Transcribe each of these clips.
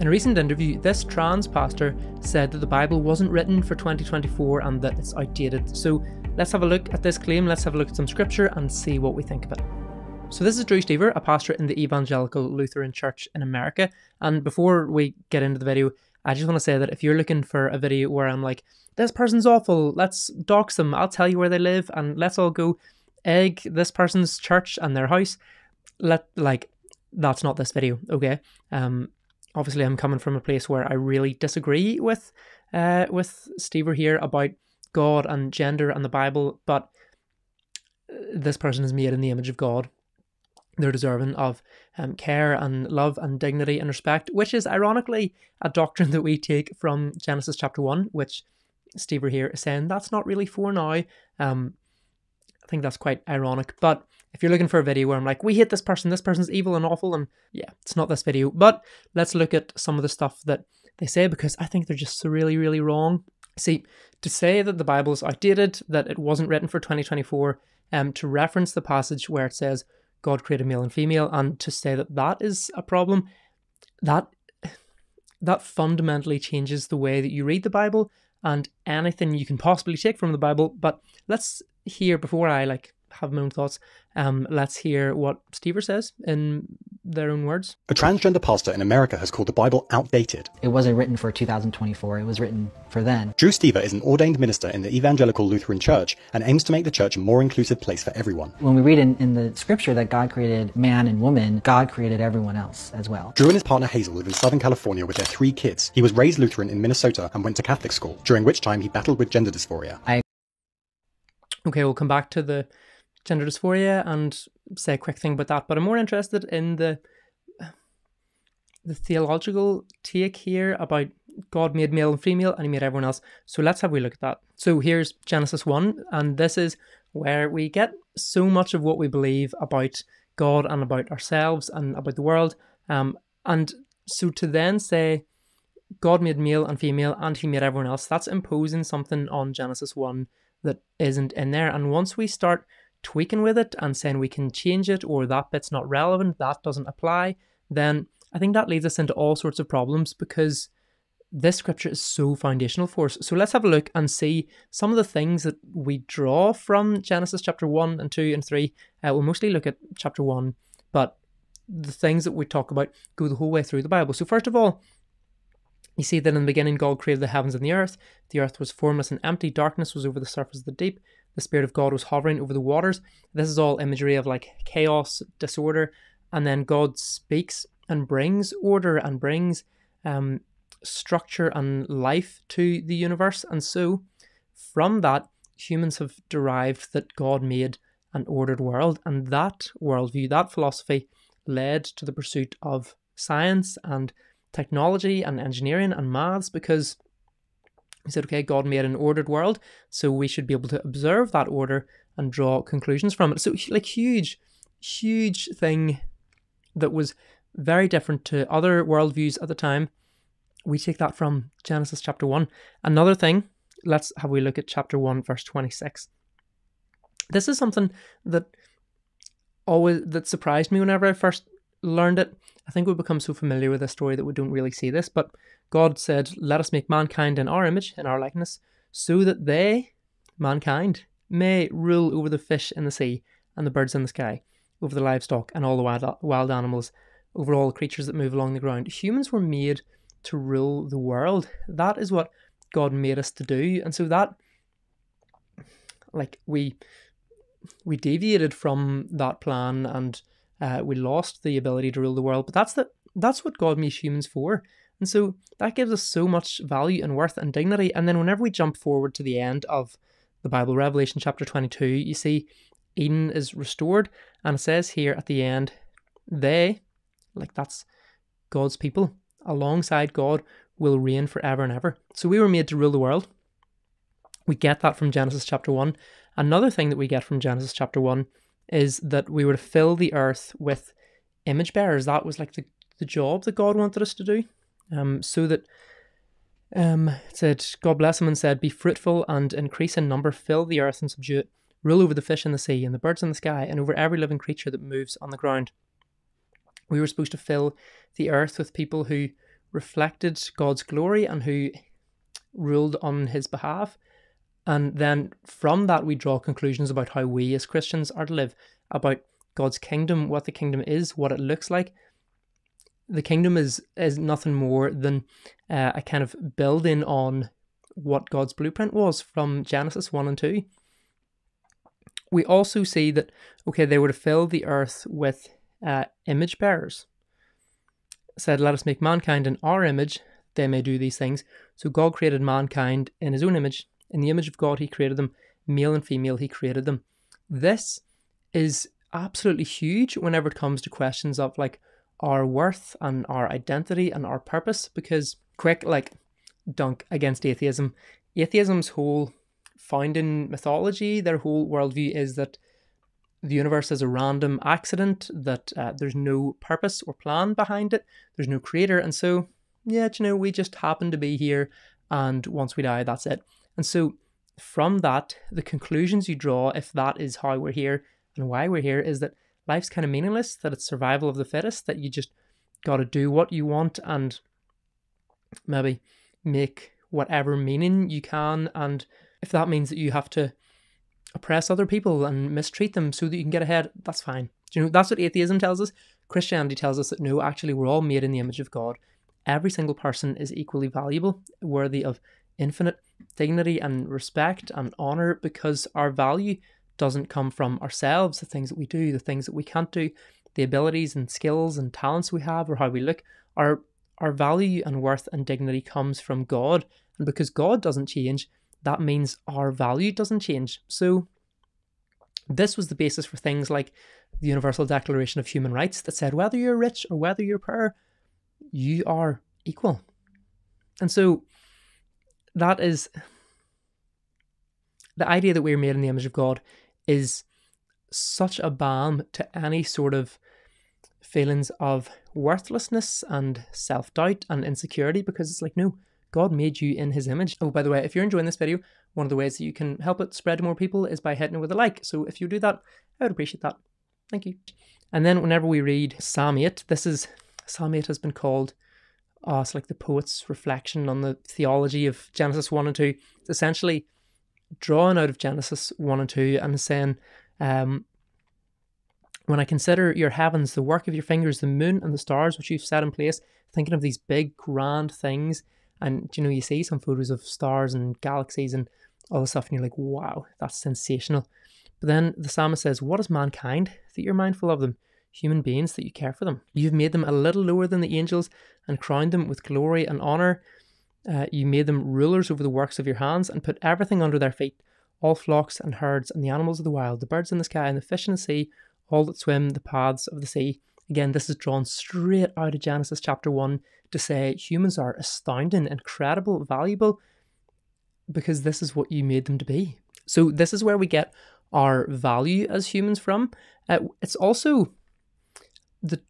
In a recent interview, this trans pastor said that the Bible wasn't written for 2024 and that it's outdated. So let's have a look at this claim, let's have a look at some scripture and see what we think of it. So, this is Drew Stever, a pastor in the Evangelical Lutheran Church in America. And before we get into the video, I just want to say that if you're looking for a video where I'm like, this person's awful, let's dox them, I'll tell you where they live, and let's all go egg this person's church and their house, let like that's not this video, okay? Um, obviously I'm coming from a place where I really disagree with uh, with Stever here about God and gender and the Bible, but uh, this person is made in the image of God. They're deserving of um, care and love and dignity and respect, which is ironically a doctrine that we take from Genesis chapter 1, which Stever here is saying that's not really for now. Um, I think that's quite ironic, but if you're looking for a video where I'm like, we hate this person, this person's evil and awful, and yeah, it's not this video. But let's look at some of the stuff that they say because I think they're just really, really wrong. See, to say that the Bible is outdated, that it wasn't written for 2024, um, to reference the passage where it says God created male and female, and to say that that is a problem, that that fundamentally changes the way that you read the Bible and anything you can possibly take from the Bible. But let's hear before I like have my own thoughts. Um, let's hear what Stever says in their own words. A transgender pastor in America has called the Bible outdated. It wasn't written for 2024, it was written for then. Drew Stever is an ordained minister in the Evangelical Lutheran Church and aims to make the church a more inclusive place for everyone. When we read in, in the scripture that God created man and woman, God created everyone else as well. Drew and his partner Hazel live in Southern California with their three kids. He was raised Lutheran in Minnesota and went to Catholic school, during which time he battled with gender dysphoria. I Okay, we'll come back to the gender dysphoria and say a quick thing about that. But I'm more interested in the the theological take here about God made male and female and he made everyone else. So let's have a look at that. So here's Genesis 1, and this is where we get so much of what we believe about God and about ourselves and about the world. Um, and so to then say God made male and female and he made everyone else, that's imposing something on Genesis 1 that isn't in there. And once we start tweaking with it and saying we can change it or that bit's not relevant, that doesn't apply, then I think that leads us into all sorts of problems because this scripture is so foundational for us. So let's have a look and see some of the things that we draw from Genesis chapter 1 and 2 and 3. Uh, we'll mostly look at chapter 1, but the things that we talk about go the whole way through the Bible. So, first of all, you see that in the beginning God created the heavens and the earth. The earth was formless and empty, darkness was over the surface of the deep. The Spirit of God was hovering over the waters. This is all imagery of like chaos, disorder, and then God speaks and brings order and brings um, structure and life to the universe. And so, from that, humans have derived that God made an ordered world, and that worldview, that philosophy, led to the pursuit of science and technology and engineering and maths because he said, okay, God made an ordered world, so we should be able to observe that order and draw conclusions from it. So, like, huge, huge thing that was very different to other worldviews at the time. We take that from Genesis chapter 1. Another thing, let's have we look at chapter 1, verse 26. This is something that always that surprised me whenever I first learned it. I think we become so familiar with this story that we don't really see this, but God said, Let us make mankind in our image, in our likeness, so that they, mankind, may rule over the fish in the sea and the birds in the sky, over the livestock and all the wild, wild animals, over all the creatures that move along the ground. Humans were made to rule the world. That is what God made us to do. And so that like we we deviated from that plan and uh, we lost the ability to rule the world. But that's the that's what God made humans for. And so that gives us so much value and worth and dignity. And then whenever we jump forward to the end of the Bible, Revelation chapter 22, you see Eden is restored. And it says here at the end, they, like that's God's people, alongside God, will reign forever and ever. So we were made to rule the world. We get that from Genesis chapter 1. Another thing that we get from Genesis chapter 1 is that we were to fill the earth with image bearers. That was like the, the job that God wanted us to do. Um, so that um, it said, God bless him and said, Be fruitful and increase in number, fill the earth and subdue it, rule over the fish in the sea and the birds in the sky, and over every living creature that moves on the ground. We were supposed to fill the earth with people who reflected God's glory and who ruled on his behalf. And then from that, we draw conclusions about how we as Christians are to live, about God's kingdom, what the kingdom is, what it looks like. The kingdom is is nothing more than uh, a kind of building on what God's blueprint was from Genesis 1 and 2. We also see that, okay, they were to fill the earth with uh, image bearers. said, Let us make mankind in our image, they may do these things. So God created mankind in his own image. In the image of God, he created them. Male and female, he created them. This is absolutely huge whenever it comes to questions of like our worth and our identity and our purpose. Because, quick, like, dunk against atheism. Atheism's whole founding mythology, their whole worldview is that the universe is a random accident, that uh, there's no purpose or plan behind it, there's no creator. And so yeah, you know, we just happen to be here, and once we die, that's it. And so, from that, the conclusions you draw, if that is how we're here and why we're here, is that life's kind of meaningless, that it's survival of the fittest, that you just got to do what you want and maybe make whatever meaning you can. And if that means that you have to oppress other people and mistreat them so that you can get ahead, that's fine. Do you know, that's what atheism tells us. Christianity tells us that no, actually, we're all made in the image of God every single person is equally valuable, worthy of infinite dignity and respect and honor because our value doesn't come from ourselves, the things that we do, the things that we can't do, the abilities and skills and talents we have or how we look. Our our value and worth and dignity comes from God. And because God doesn't change, that means our value doesn't change. So this was the basis for things like the Universal Declaration of Human Rights that said whether you're rich or whether you're poor, you are equal. And so that is the idea that we're made in the image of God is such a balm to any sort of feelings of worthlessness and self doubt and insecurity because it's like, no, God made you in his image. Oh, by the way, if you're enjoying this video, one of the ways that you can help it spread to more people is by hitting it with a like. So if you do that, I would appreciate that. Thank you. And then whenever we read Psalm 8, this is Psalm 8 has been called it's like the poet's reflection on the theology of Genesis 1 and 2. It's essentially drawing out of Genesis 1 and 2 and saying, um, When I consider your heavens, the work of your fingers, the moon and the stars which you've set in place, thinking of these big, grand things. And, you know, you see some photos of stars and galaxies and all this stuff, and you're like, wow, that's sensational. But then the psalmist says, What is mankind that you're mindful of them? Human beings that you care for them. You've made them a little lower than the angels and crowned them with glory and honor. Uh, you made them rulers over the works of your hands and put everything under their feet all flocks and herds and the animals of the wild, the birds in the sky and the fish in the sea, all that swim the paths of the sea. Again, this is drawn straight out of Genesis chapter 1 to say humans are astounding, incredible, valuable, because this is what you made them to be. So, this is where we get our value as humans from. Uh, it's also the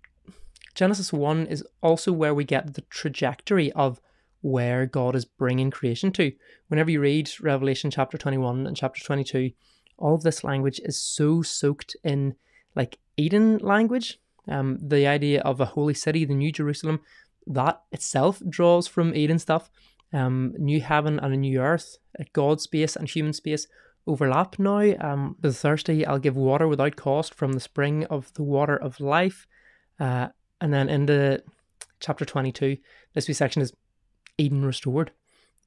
Genesis 1 is also where we get the trajectory of where God is bringing creation to. Whenever you read Revelation chapter 21 and chapter 22, all of this language is so soaked in like Eden language. Um, the idea of a holy city, the New Jerusalem, that itself draws from Eden stuff. Um, new heaven and a new earth, God's space and human space overlap now. Um, the thirsty, I'll give water without cost from the spring of the water of life. Uh, and then in the chapter 22, this wee section is Eden restored.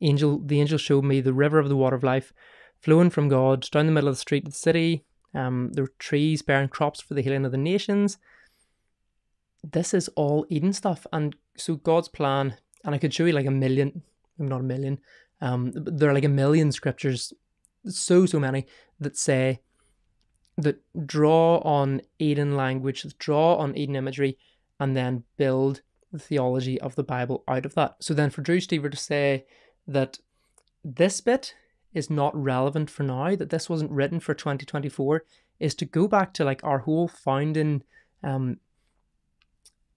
Angel, the angel showed me the river of the water of life flowing from God down the middle of the street of the city. Um, there were trees bearing crops for the healing of the nations. This is all Eden stuff. And so God's plan, and I could show you like a million, not a million, um, there are like a million scriptures, so, so many, that say that draw on Eden language, that draw on Eden imagery, and then build the theology of the Bible out of that. So then for Drew Stever to say that this bit is not relevant for now, that this wasn't written for 2024, is to go back to like our whole founding um,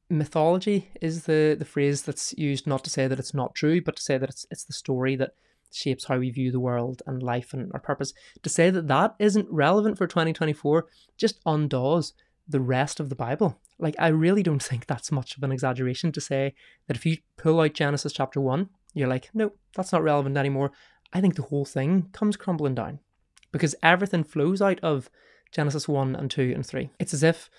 mythology is the the phrase that's used not to say that it's not true, but to say that it's it's the story that shapes how we view the world and life and our purpose. To say that that isn't relevant for 2024 just undoes the rest of the Bible. like I really don't think that's much of an exaggeration to say that if you pull out Genesis chapter one, you're like, no, that's not relevant anymore. I think the whole thing comes crumbling down because everything flows out of Genesis 1 and 2 and 3. It's as if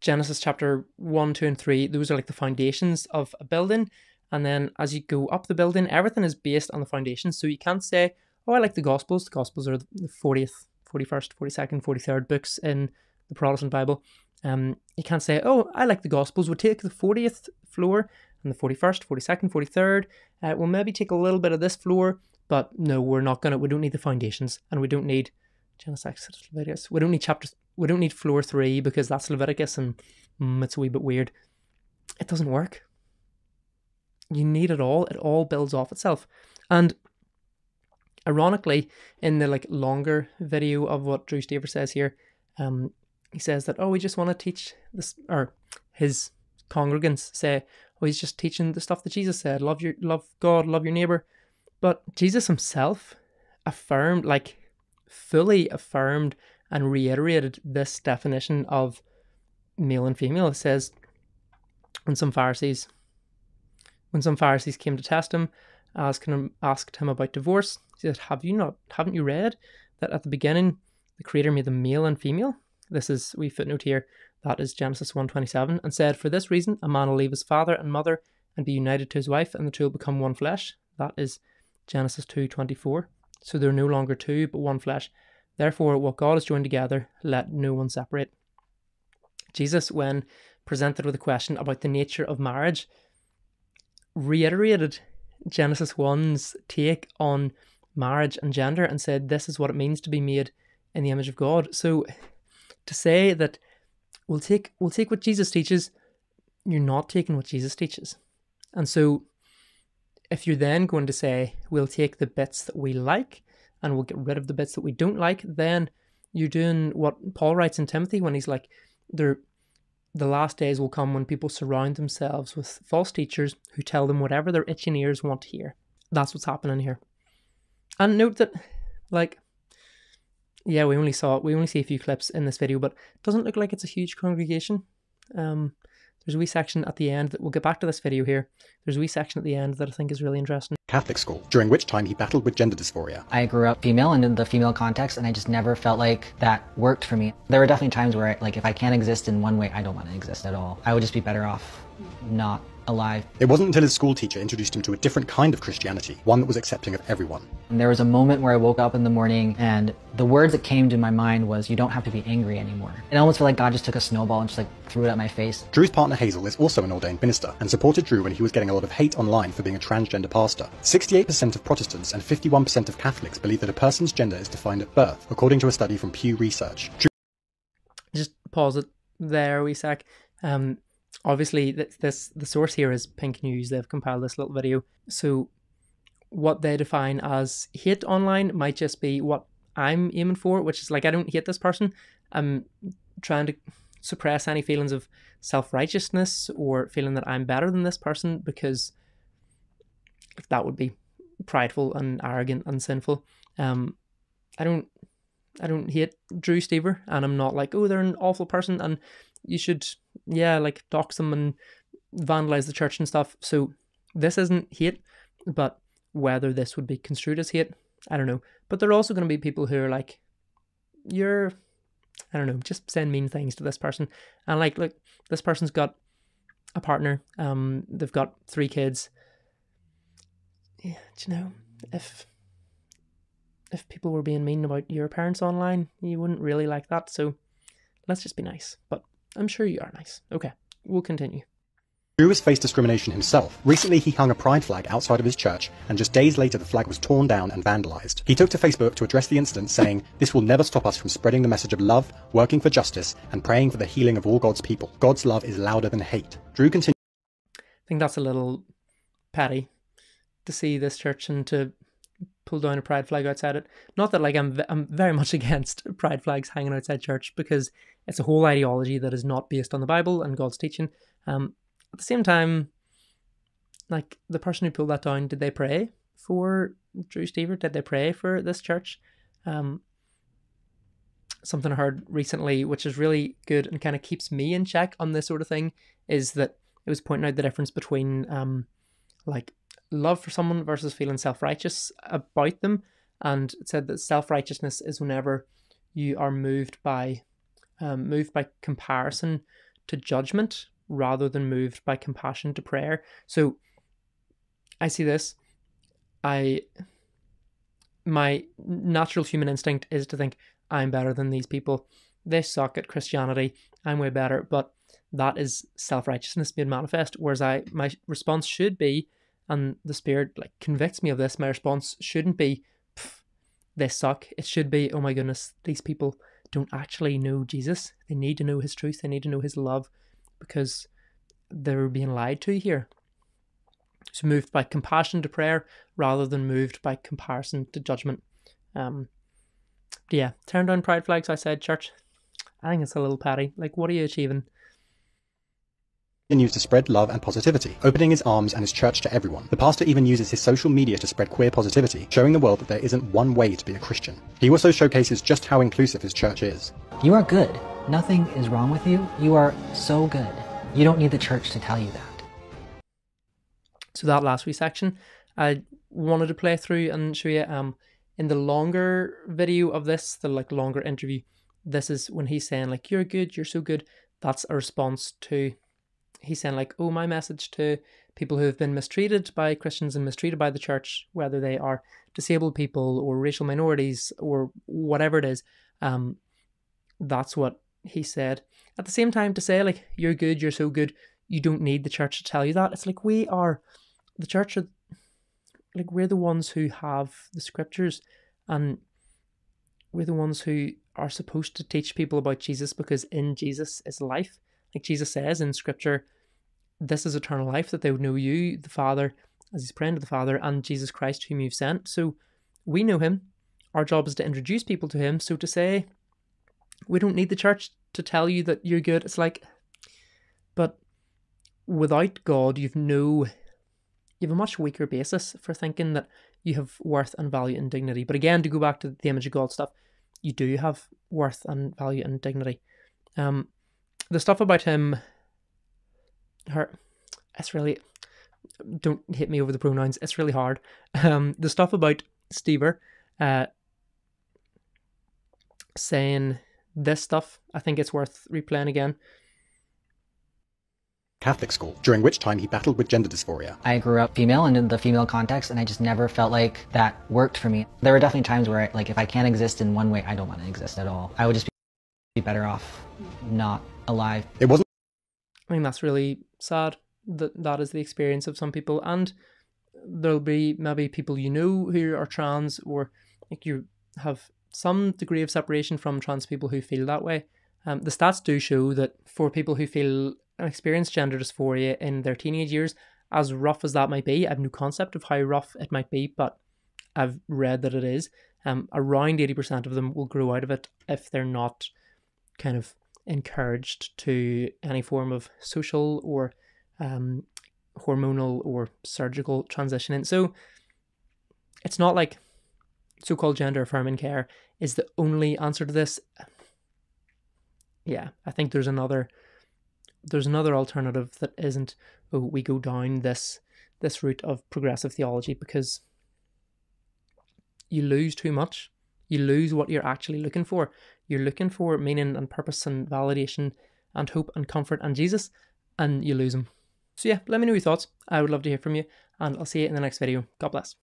Genesis chapter 1, 2, and 3, those are like the foundations of a building. And then as you go up the building, everything is based on the foundations. So you can't say, oh, I like the Gospels. The Gospels are the 40th, 41st, 42nd, 43rd books in the Protestant Bible. Um, you can't say, oh, I like the Gospels. We'll take the 40th floor and the 41st, 42nd, 43rd. Uh, we'll maybe take a little bit of this floor, but no, we're not going to, we don't need the foundations and we don't need Genesis, Leviticus. We don't need chapter, we don't need floor three because that's Leviticus and mm, it's a wee bit weird. It doesn't work. You need it all. It all builds off itself. And ironically, in the like longer video of what Drew Stever says here, um, he says that oh, we just want to teach this, or his congregants say, oh, he's just teaching the stuff that Jesus said: love your, love God, love your neighbor. But Jesus himself affirmed, like, fully affirmed and reiterated this definition of male and female. It says, when some Pharisees, when some Pharisees came to test him, asking him, asked him about divorce, he said, "Have you not? Haven't you read that at the beginning the Creator made them male and female?" This is wee footnote here. That is Genesis one twenty seven, and said, "For this reason, a man will leave his father and mother and be united to his wife, and the two will become one flesh." That is Genesis two twenty four. So they're no longer two, but one flesh. Therefore, what God has joined together, let no one separate. Jesus, when presented with a question about the nature of marriage, reiterated Genesis 1's take on marriage and gender and said this is what it means to be made in the image of God. So to say that we'll take we'll take what Jesus teaches, you're not taking what Jesus teaches. And so if you're then going to say we'll take the bits that we like and we'll get rid of the bits that we don't like, then you're doing what Paul writes in Timothy when he's like, there the last days will come when people surround themselves with false teachers who tell them whatever their itching ears want to hear. That's what's happening here. And note that, like, yeah, we only saw we only see a few clips in this video, but it doesn't look like it's a huge congregation. Um, there's a wee section at the end that we'll get back to this video here. There's a wee section at the end that I think is really interesting. Catholic school, during which time he battled with gender dysphoria. I grew up female and in the female context, and I just never felt like that worked for me. There were definitely times where, like, if I can't exist in one way, I don't want to exist at all. I would just be better off not alive. It wasn't until his school teacher introduced him to a different kind of Christianity, one that was accepting of everyone. And there was a moment where I woke up in the morning and the words that came to my mind was, you don't have to be angry anymore. It almost felt like God just took a snowball and just like threw it at my face. Drew's partner Hazel is also an ordained minister and supported Drew when he was getting a lot of hate online for being a transgender pastor. 68% of Protestants and 51% of Catholics believe that a person's gender is defined at birth, according to a study from Pew Research. Drew Just pause it there, wee sec. Um, obviously this, this the source here is Pink News. They've compiled this little video. So what they define as hate online might just be what I'm aiming for, which is like I don't hate this person. I'm trying to suppress any feelings of self righteousness or feeling that I'm better than this person because that would be prideful and arrogant and sinful. Um, I don't I don't hate Drew Stever, and I'm not like oh they're an awful person and you should yeah like dox them and vandalize the church and stuff. So this isn't hate, but whether this would be construed as hate, I don't know. But there are also going to be people who are like, you're, I don't know, just saying mean things to this person, and like, look, this person's got a partner, um, they've got three kids. Yeah, do you know if if people were being mean about your parents online, you wouldn't really like that. So let's just be nice. But I'm sure you are nice. Okay, we'll continue. Drew has faced discrimination himself. Recently, he hung a pride flag outside of his church, and just days later, the flag was torn down and vandalized. He took to Facebook to address the incident, saying, This will never stop us from spreading the message of love, working for justice, and praying for the healing of all God's people. God's love is louder than hate. Drew continued. I think that's a little petty to see this church and to pull down a pride flag outside it. Not that like I'm I'm very much against pride flags hanging outside church because it's a whole ideology that is not based on the Bible and God's teaching. Um, at the same time, like the person who pulled that down, did they pray for Drew Stever? Did they pray for this church? Um, something I heard recently, which is really good and kind of keeps me in check on this sort of thing, is that it was pointing out the difference between um, like love for someone versus feeling self righteous about them, and it said that self righteousness is whenever you are moved by um, moved by comparison to judgment rather than moved by compassion to prayer. So I see this. I my natural human instinct is to think I'm better than these people. They suck at Christianity. I'm way better, but that is self-righteousness being manifest. Whereas I my response should be, and the spirit like convicts me of this, my response shouldn't be they suck. It should be, oh my goodness, these people don't actually know Jesus. They need to know his truth, they need to know his love because they're being lied to here. So moved by compassion to prayer rather than moved by comparison to judgment. Um, yeah, turn down pride flags. I said, church. I think it's a little patty. Like, what are you achieving? Continues to spread love and positivity, opening his arms and his church to everyone. The pastor even uses his social media to spread queer positivity, showing the world that there isn't one way to be a Christian. He also showcases just how inclusive his church is. You are good. Nothing is wrong with you. You are so good. You don't need the church to tell you that. So that last wee section, I wanted to play through and show you. Um, in the longer video of this, the like longer interview, this is when he's saying like, "You're good. You're so good." That's a response to he's saying like, "Oh, my message to people who have been mistreated by Christians and mistreated by the church, whether they are disabled people or racial minorities or whatever it is." Um, that's what he said. At the same time, to say like, "You're good. You're so good." You don't need the church to tell you that. It's like we are, the church are, like we're the ones who have the scriptures, and we're the ones who are supposed to teach people about Jesus because in Jesus is life like Jesus says in scripture, this is eternal life, that they would know you, the Father, as he's praying to the Father, and Jesus Christ, whom you've sent. So we know him. Our job is to introduce people to him. So to say, we don't need the church to tell you that you're good, it's like, but without God, you've no, you have a much weaker basis for thinking that you have worth and value and dignity. But again, to go back to the image of God stuff, you do have worth and value and dignity. Um, the stuff about him, her, it's really, don't hit me over the pronouns. It's really hard. Um, the stuff about Stever, uh, saying this stuff, I think it's worth replaying again. Catholic school, during which time he battled with gender dysphoria. I grew up female and in the female context, and I just never felt like that worked for me. There were definitely times where, I, like, if I can't exist in one way, I don't want to exist at all. I would just be better off not alive. It wasn't. I mean, that's really sad that that is the experience of some people, and there'll be maybe people you know who are trans, or like you have some degree of separation from trans people who feel that way. Um, the stats do show that for people who feel and experience gender dysphoria in their teenage years, as rough as that might be, I have no concept of how rough it might be, but I've read that it is. Um, around 80% of them will grow out of it if they're not kind of encouraged to any form of social or um, hormonal or surgical transition. And so it's not like so called gender affirming care is the only answer to this. Yeah, I think there's another there's another alternative that isn't oh we go down this this route of progressive theology because you lose too much. You lose what you're actually looking for. You're looking for meaning and purpose and validation and hope and comfort and Jesus, and you lose them. So, yeah, let me know your thoughts. I would love to hear from you, and I'll see you in the next video. God bless.